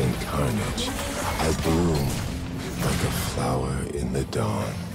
and carnage, I bloom like a flower in the dawn.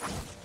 you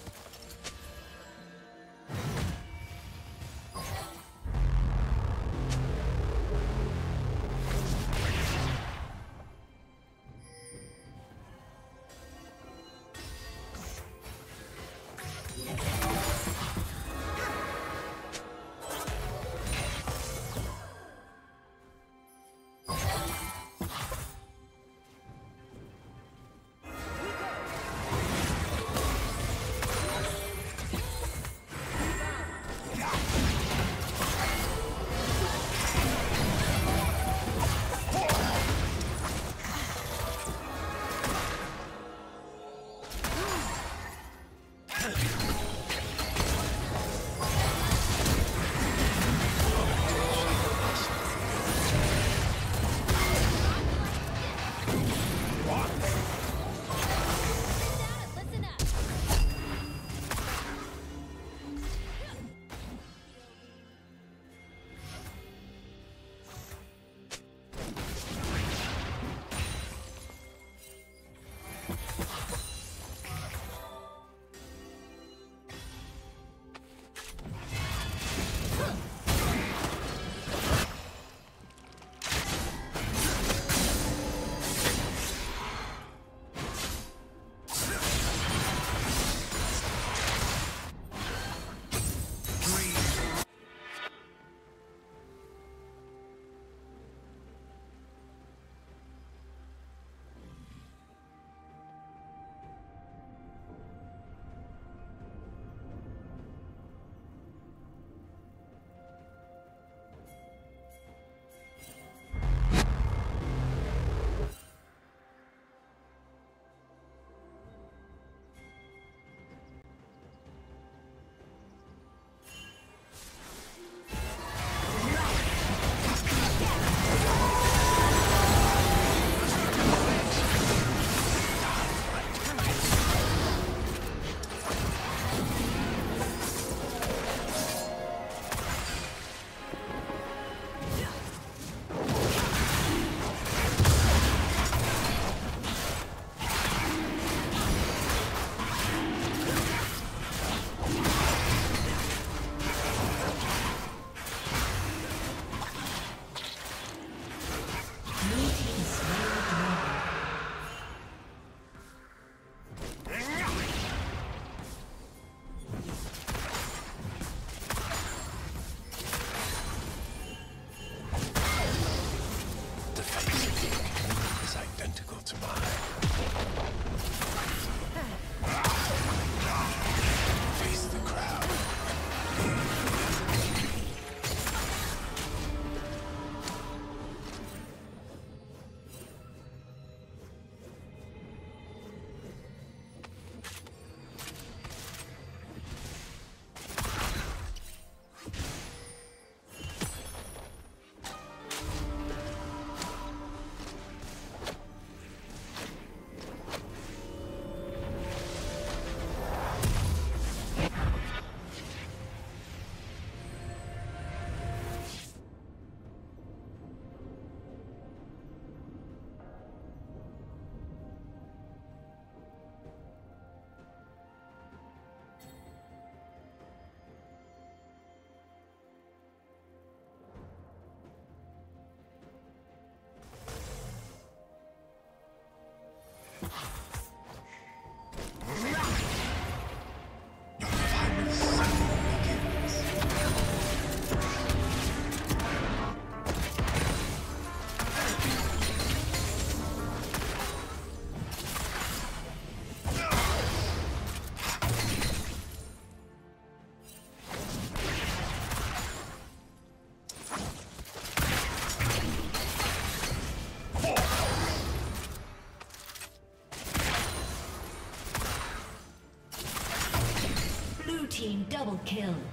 kill.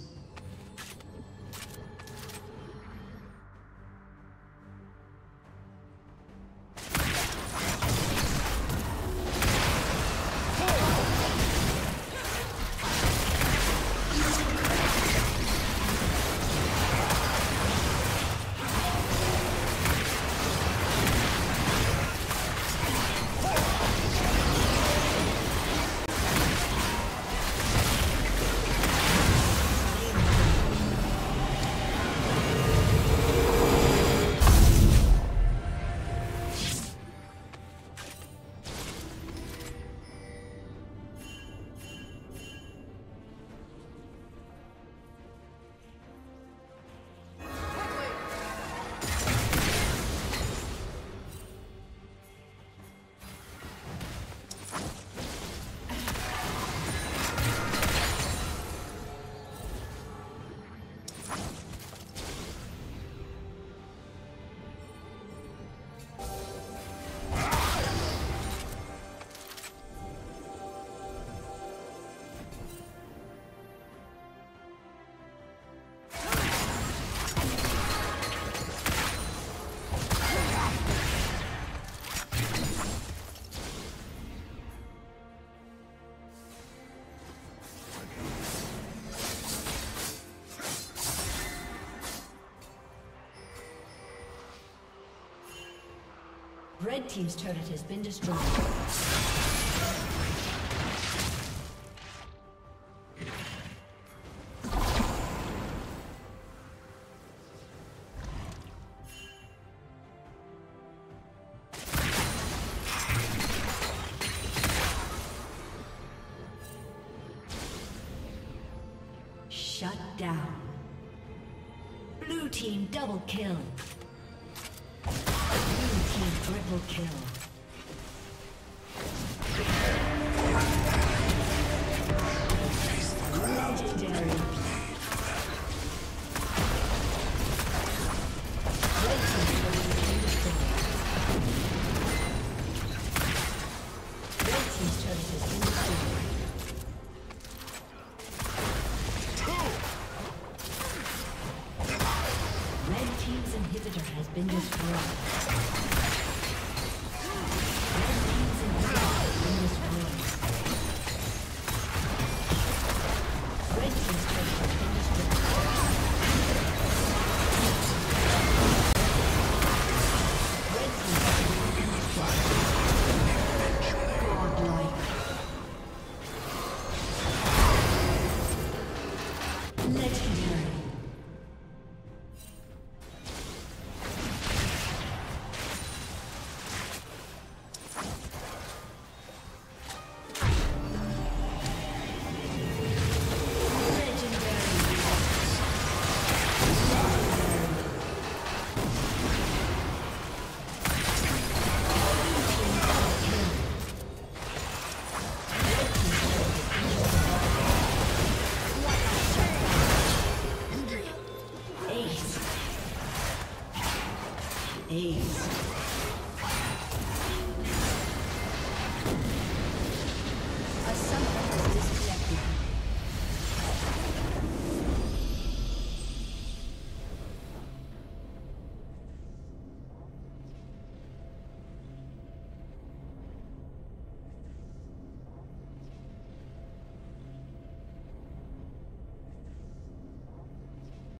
Red Team's turret has been destroyed. Shut down. Blue team double kill. Triple kill.